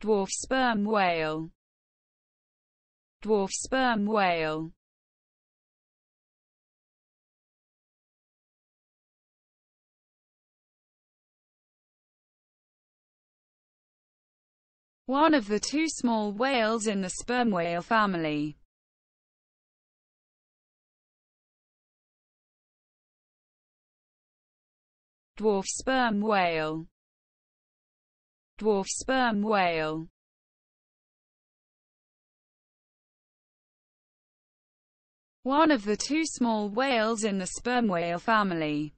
dwarf sperm whale. Dwarf sperm whale. One of the two small whales in the sperm whale family. Dwarf sperm whale Dwarf sperm whale One of the two small whales in the sperm whale family.